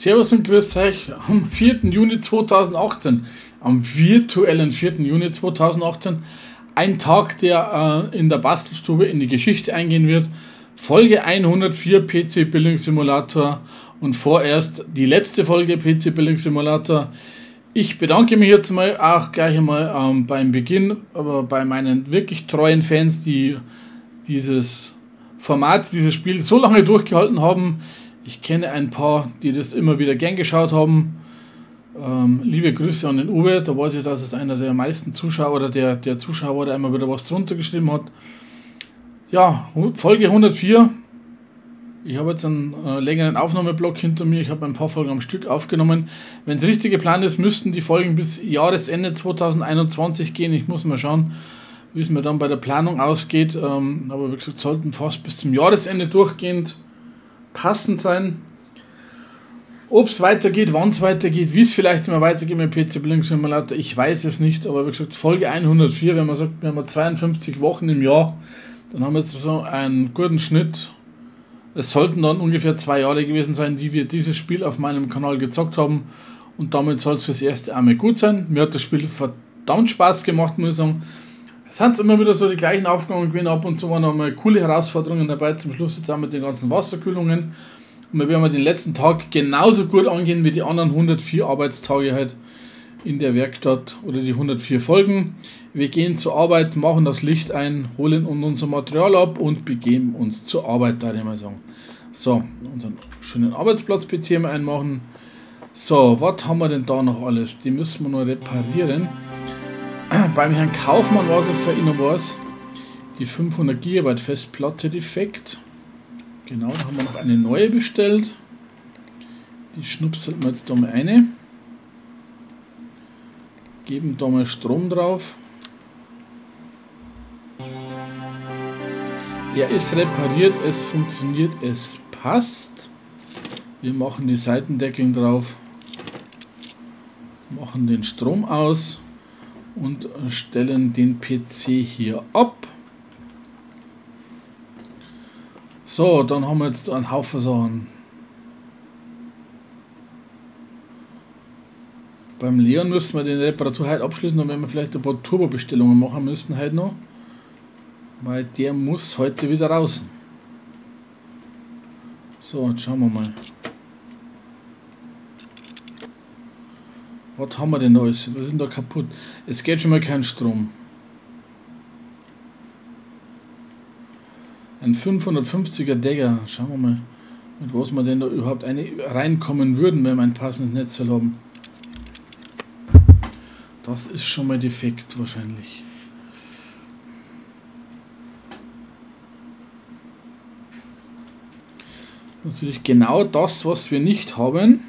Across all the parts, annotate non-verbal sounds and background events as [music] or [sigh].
Servus und grüß euch am 4. Juni 2018, am virtuellen 4. Juni 2018, ein Tag, der äh, in der Bastelstube in die Geschichte eingehen wird. Folge 104 PC Building Simulator und vorerst die letzte Folge PC Building Simulator. Ich bedanke mich jetzt mal auch gleich einmal ähm, beim Beginn, aber bei meinen wirklich treuen Fans, die dieses Format, dieses Spiel so lange durchgehalten haben. Ich kenne ein paar, die das immer wieder gern geschaut haben. Ähm, liebe Grüße an den Uwe, da weiß ich, dass es einer der meisten Zuschauer oder der, der Zuschauer, der immer wieder was drunter geschrieben hat. Ja, Folge 104. Ich habe jetzt einen äh, längeren Aufnahmeblock hinter mir. Ich habe ein paar Folgen am Stück aufgenommen. Wenn es richtig geplant ist, müssten die Folgen bis Jahresende 2021 gehen. Ich muss mal schauen, wie es mir dann bei der Planung ausgeht. Ähm, aber wie gesagt, sollten fast bis zum Jahresende durchgehend passend sein. Ob es weitergeht, wann es weitergeht, wie es vielleicht immer weitergeht mit PC Building Simulator, ich weiß es nicht, aber wie gesagt, Folge 104, wenn man sagt, wir haben 52 Wochen im Jahr, dann haben wir jetzt so einen guten Schnitt. Es sollten dann ungefähr zwei Jahre gewesen sein, die wir dieses Spiel auf meinem Kanal gezockt haben und damit soll es fürs erste einmal gut sein. Mir hat das Spiel verdammt Spaß gemacht, muss ich sagen. Es sind immer wieder so die gleichen Aufgaben gewesen. Ab und zu waren noch mal coole Herausforderungen dabei. Zum Schluss jetzt auch mit den ganzen Wasserkühlungen. Und wir werden den letzten Tag genauso gut angehen wie die anderen 104 Arbeitstage halt in der Werkstatt oder die 104 Folgen. Wir gehen zur Arbeit, machen das Licht ein, holen unser Material ab und begeben uns zur Arbeit, da ich mal sagen. So, unseren schönen Arbeitsplatz-PC einmachen. So, was haben wir denn da noch alles? Die müssen wir noch reparieren. [clears throat] Beim Herrn Kaufmann war es für was. Die 500 GB Festplatte defekt. Genau, da haben wir noch eine neue bestellt. Die schnupseln wir jetzt da mal eine. Geben da mal Strom drauf. Er ist repariert, es funktioniert, es passt. Wir machen die Seitendeckeln drauf. Machen den Strom aus und stellen den PC hier ab. So, dann haben wir jetzt einen Haufen Sachen. Beim Leon müssen wir den Reparatur heute abschließen, dann werden wir vielleicht ein paar Turbo-Bestellungen machen müssen heute noch. Weil der muss heute wieder raus. So, jetzt schauen wir mal. Was haben wir denn alles? Was ist denn da kaputt? Es geht schon mal kein Strom. Ein 550er Dagger. Schauen wir mal, mit was wir denn da überhaupt eine reinkommen würden, wenn wir ein passendes Netz haben. Das ist schon mal defekt wahrscheinlich. Natürlich genau das, was wir nicht haben.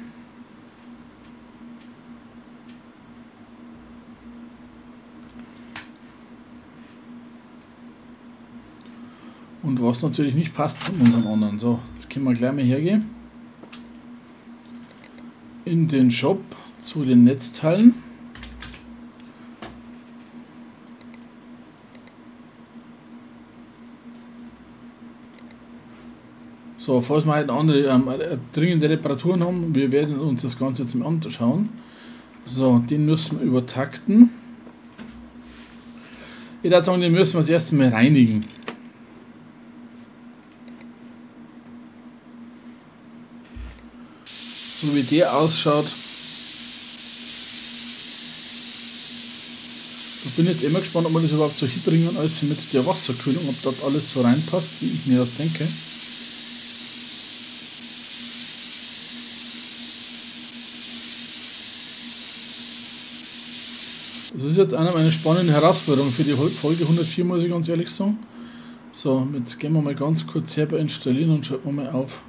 Und was natürlich nicht passt von unseren anderen. So, jetzt können wir gleich mal hergehen. In den Shop zu den Netzteilen. So, falls wir halt andere ähm, äh, dringende Reparaturen haben, wir werden uns das Ganze jetzt mal anschauen. So, den müssen wir übertakten. Ich würde sagen, den müssen wir das erste Mal reinigen. So wie der ausschaut. Ich bin jetzt immer gespannt, ob man das überhaupt so hinbringen als mit der Wasserkühlung, ob dort alles so reinpasst, wie ich mir das denke. Das ist jetzt eine meiner spannenden Herausforderungen für die Folge 104, muss ich ganz ehrlich sagen. So, jetzt gehen wir mal ganz kurz her installieren und schalten wir mal auf.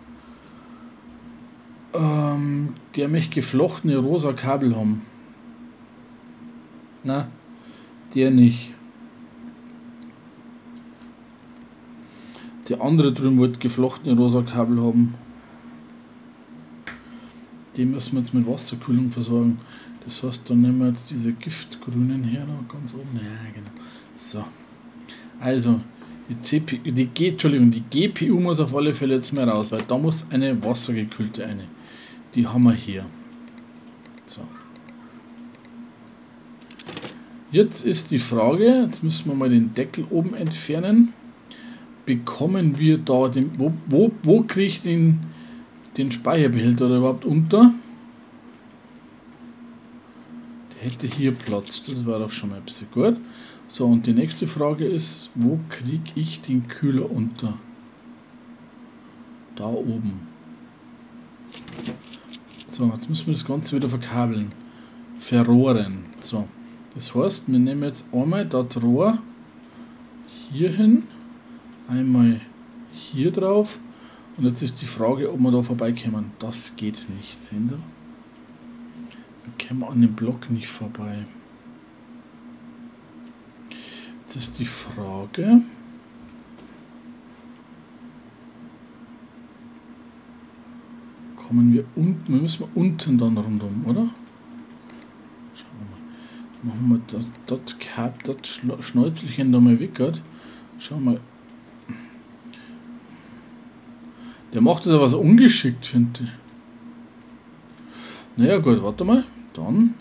Ähm, der möchte geflochtene rosa Kabel haben. Na, der nicht. Der andere drüben wollte geflochtene rosa Kabel haben. Die müssen wir jetzt mit Wasserkühlung versorgen. Das heißt, dann nehmen wir jetzt diese giftgrünen her, da ganz oben. Ja, genau. So. Also, die, CPU, die, Entschuldigung, die GPU muss auf alle Fälle jetzt mehr raus, weil da muss eine wassergekühlte eine. Die haben wir hier. So. Jetzt ist die Frage, jetzt müssen wir mal den Deckel oben entfernen. Bekommen wir da den, wo, wo, wo kriege ich den, den Speicherbehälter überhaupt unter? Der hätte hier Platz, das war doch schon mal ein bisschen gut. So, und die nächste Frage ist, wo kriege ich den Kühler unter? Da oben. So, jetzt müssen wir das Ganze wieder verkabeln. Verrohren. So, das heißt, wir nehmen jetzt einmal das Rohr hier hin, einmal hier drauf und jetzt ist die Frage, ob wir da vorbeikommen. Das geht nicht, sehen Sie? Wir kommen an dem Block nicht vorbei. Jetzt ist die Frage, kommen wir unten, wir müssen unten dann rundum, oder? Machen wir das, das Cap, das Schnäuzelchen da mal weg. Schauen wir mal. Der macht das aber so ungeschickt, finde ich. Naja gut, warte mal. Dann.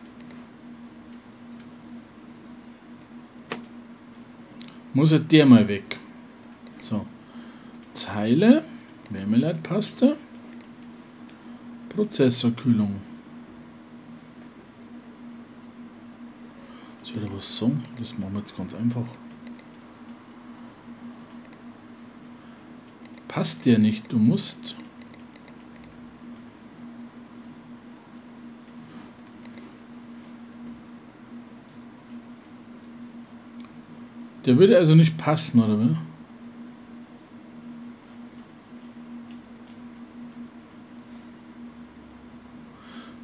Muss er der mal weg. So. Teile. Wärmeleitpaste. Prozessorkühlung. Soll ich was sagen? Das machen wir jetzt ganz einfach. Passt dir nicht, du musst. Der würde also nicht passen, oder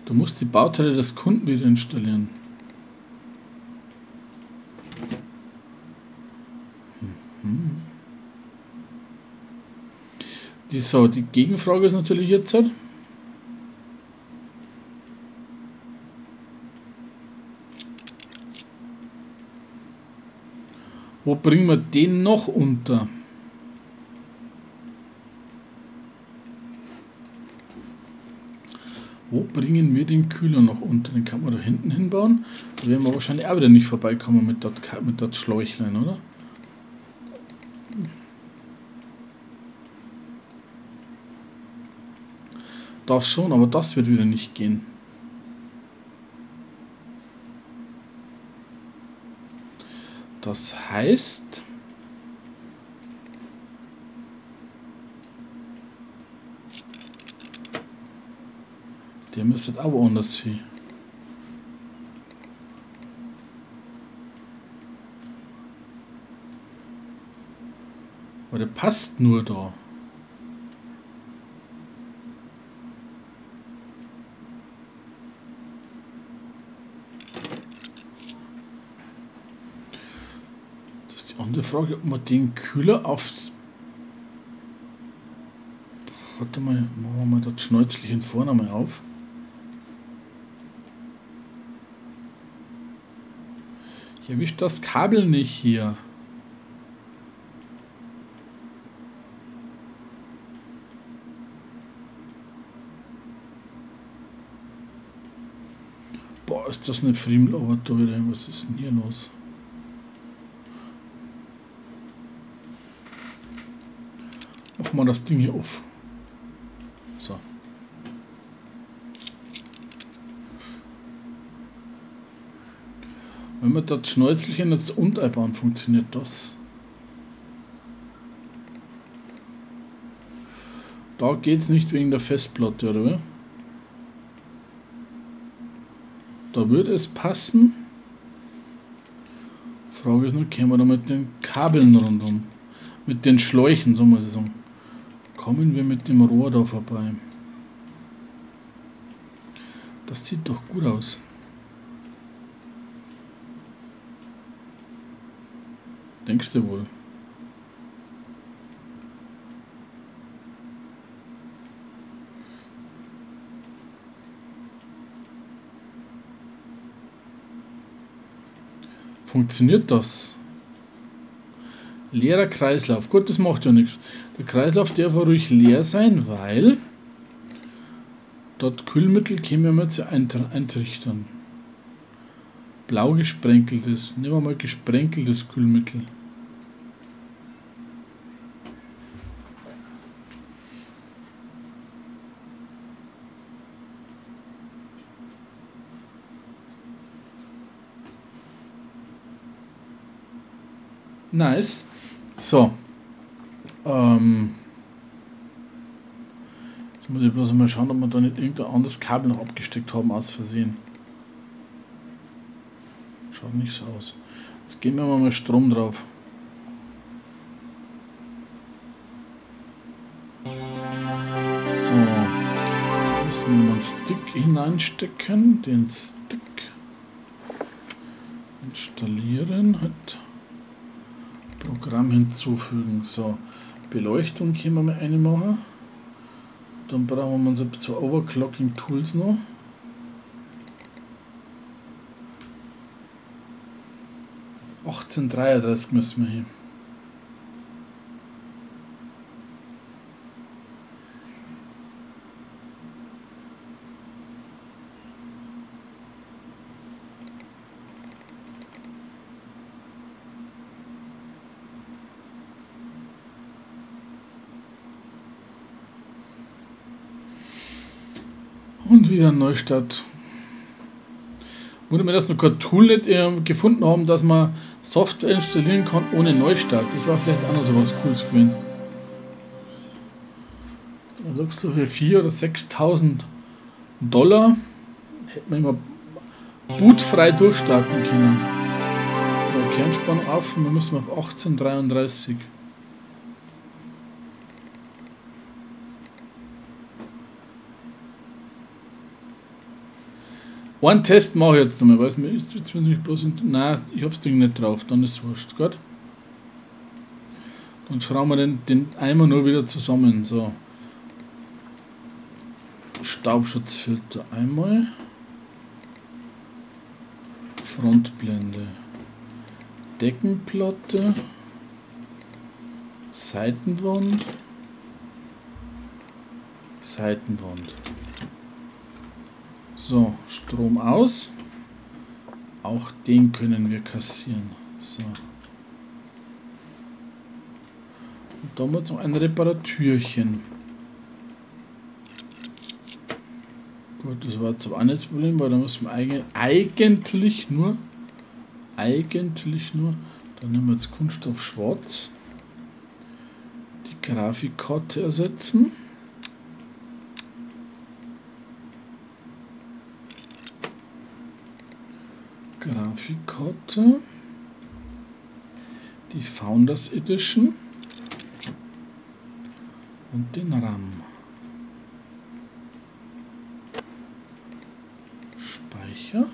Du musst die Bauteile des Kunden wieder installieren. Die, so, die Gegenfrage ist natürlich jetzt halt. Wo bringen wir den noch unter? Wo bringen wir den Kühler noch unter? Den kann man da hinten hinbauen. Da werden wir wahrscheinlich auch wieder nicht vorbeikommen mit das mit Schläuchlein, oder? Das schon, aber das wird wieder nicht gehen. Das heißt... Der müsste aber anders sein. Aber der passt nur da. andere Frage, ob man den Kühler aufs... Warte mal, machen wir mal das Schnäuzelchen vorne mal auf. Ich erwische das Kabel nicht hier. Boah, ist das eine Friemel, aber da wieder, was ist denn hier los? Machen wir das Ding hier auf. So. Wenn wir das Schnäuzelchen jetzt unteilbauen, funktioniert das. Da geht es nicht wegen der Festplatte, oder? Da würde es passen. Frage ist nur, können wir da mit den Kabeln rundum? Mit den Schläuchen, so muss ich sagen kommen wir mit dem Rohr da vorbei? Das sieht doch gut aus. Denkst du wohl. Funktioniert das? Leerer Kreislauf. Gut, das macht ja nichts. Der Kreislauf darf ruhig leer sein, weil dort Kühlmittel können wir mal zu eintrichtern. Blau gesprenkeltes. Nehmen wir mal gesprenkeltes Kühlmittel. Nice. So. Ähm. Jetzt muss ich bloß mal schauen, ob wir da nicht irgendein anderes Kabel noch abgesteckt haben aus Versehen. Schaut nicht so aus. Jetzt gehen wir mal Strom drauf. So. Müssen wir mal einen Stick hineinstecken. Den Stick installieren. Halt. Programm hinzufügen. So, Beleuchtung können wir mal eine machen. Dann brauchen wir unsere zwei Overclocking Tools noch. Achtzehn müssen wir hin. Und wieder ein Neustart. Wurde mir das Tool nicht äh, gefunden haben, dass man Software installieren kann ohne Neustart. Das war vielleicht so was Cooles gewesen. Da sagst du für 4.000 oder 6.000 Dollar hätte man immer bootfrei durchstarten können. So, Kernspannung auf und dann müssen wir auf 1833. Einen Test mache ich jetzt einmal, weil mir ist jetzt ich bloß. Nein, ich hab's Ding nicht drauf, dann ist es wurscht, gut? Dann schrauben wir den, den Eimer nur wieder zusammen. So. Staubschutzfilter einmal. Frontblende. Deckenplatte. Seitenwand. Seitenwand. So, Strom aus. Auch den können wir kassieren. So. Und da haben noch ein Reparatürchen. Gut, das war jetzt aber auch nicht das Problem, weil da muss man eigentlich nur, eigentlich nur, dann nehmen wir jetzt Kunststoff schwarz, die Grafikkarte ersetzen. Grafikkarte. Die Founders Edition. Und den RAM. Speicher.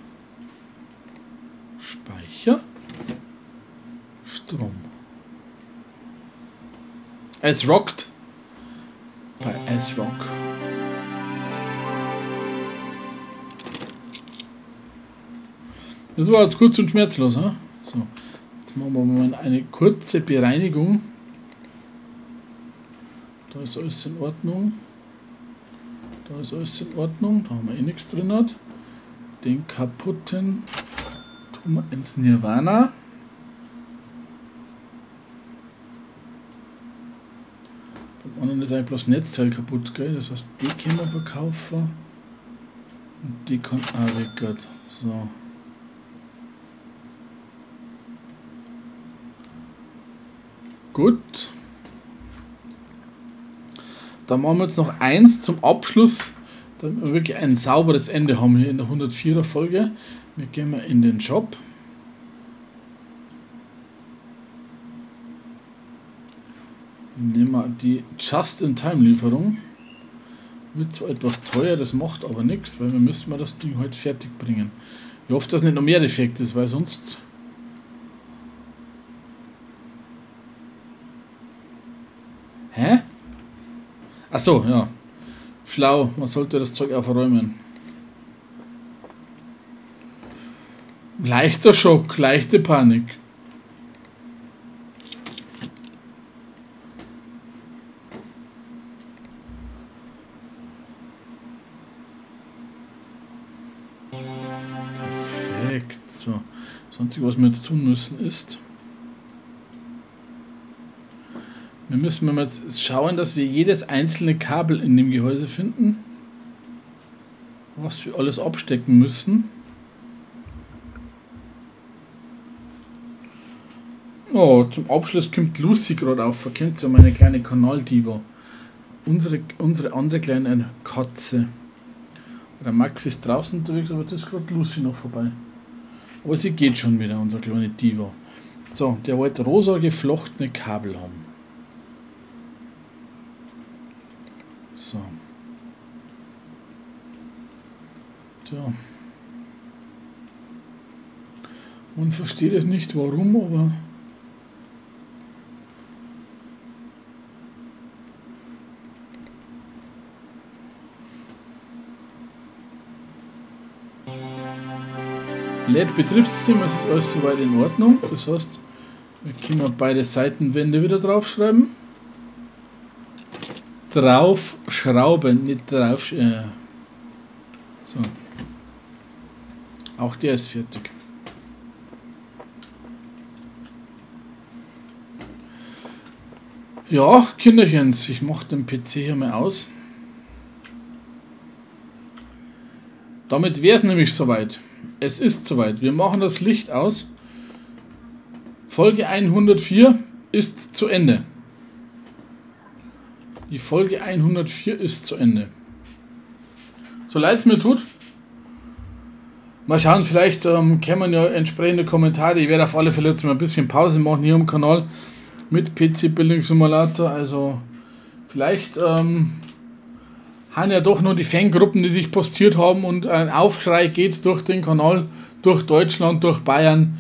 Speicher. Strom. Es rockt. Bei S-Rock. Das war jetzt kurz und schmerzlos. He? So, jetzt machen wir mal eine kurze Bereinigung. Da ist alles in Ordnung. Da ist alles in Ordnung. Da haben wir eh nichts drin. Hat. Den kaputten tun wir ins Nirvana. Beim anderen ist eigentlich bloß Netzteil kaputt, gell? Das heißt, die können wir verkaufen. Und die kann auch weg. So. Gut. Dann machen wir jetzt noch eins zum Abschluss, damit wir wirklich ein sauberes Ende haben hier in der 104er Folge. Wir gehen mal in den Shop. Nehmen wir die Just-in-Time-Lieferung. Wird zwar etwas teuer, das macht aber nichts, weil wir müssen mal das Ding heute halt fertig bringen. Ich hoffe, dass nicht noch mehr defekt ist, weil sonst Achso, ja. Schlau, man sollte das Zeug aufräumen. Leichter Schock, leichte Panik. Perfekt. So. Sonst was wir jetzt tun müssen ist. Wir müssen jetzt schauen, dass wir jedes einzelne Kabel in dem Gehäuse finden. Was wir alles abstecken müssen. Oh, zum Abschluss kommt Lucy gerade auf. Verkennt so meine kleine Kanaldiva. Unsere, unsere andere kleine Katze. Der Max ist draußen unterwegs, aber das ist gerade Lucy noch vorbei. Aber sie geht schon wieder, unsere kleine Diva. So, der wollte rosa geflochtene Kabel haben. So. Tja. Man versteht es nicht warum, aber LED-Betriebssystem, es ist alles soweit in Ordnung. Das heißt, wir können beide Seitenwände wieder draufschreiben. Draufschrauben, nicht drauf. Äh, so. Auch der ist fertig. Ja, Kinderchens, ich mache den PC hier mal aus. Damit wäre es nämlich soweit. Es ist soweit. Wir machen das Licht aus. Folge 104 ist zu Ende. Die Folge 104 ist zu Ende. So leid es mir tut. Mal schauen, vielleicht ähm, kämen ja entsprechende Kommentare. Ich werde auf alle Fälle jetzt mal ein bisschen Pause machen hier im Kanal mit PC Building Simulator. Also vielleicht ähm, haben ja doch nur die Fangruppen, die sich postiert haben und ein Aufschrei geht durch den Kanal, durch Deutschland, durch Bayern.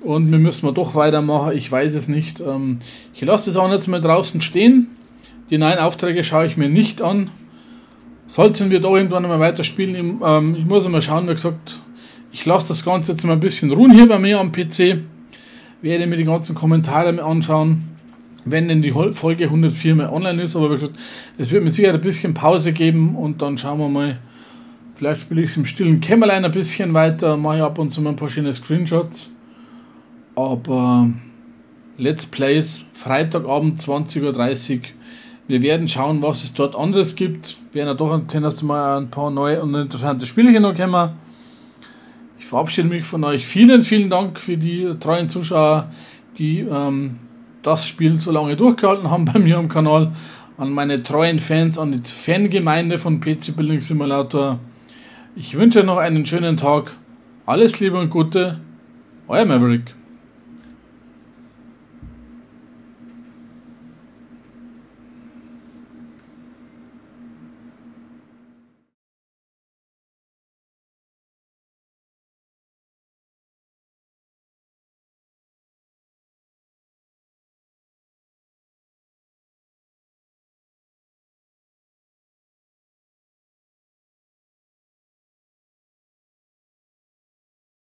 Und wir müssen wir doch weitermachen, ich weiß es nicht. Ähm, ich lasse es auch jetzt mal draußen stehen. Die neuen Aufträge schaue ich mir nicht an. Sollten wir da irgendwann mal weiterspielen, ähm, ich muss mal schauen, wie gesagt, ich lasse das Ganze jetzt mal ein bisschen ruhen hier bei mir am PC. Werde mir die ganzen Kommentare mal anschauen wenn denn die Folge 104 mal online ist. Aber wie gesagt, es wird mit Sicherheit ein bisschen Pause geben und dann schauen wir mal. Vielleicht spiele ich es im stillen Kämmerlein ein bisschen weiter, mache ab und zu mal ein paar schöne Screenshots. Aber Let's Plays, Freitagabend 20.30 Uhr. Wir werden schauen, was es dort anderes gibt. Wir werden ja doch erst mal ein paar neue und interessante Spiele noch kommen. Ich verabschiede mich von euch. Vielen, vielen Dank für die treuen Zuschauer, die ähm, das Spiel so lange durchgehalten haben bei mir am Kanal, an meine treuen Fans, an die Fangemeinde von PC Building Simulator. Ich wünsche noch einen schönen Tag. Alles Liebe und Gute, euer Maverick.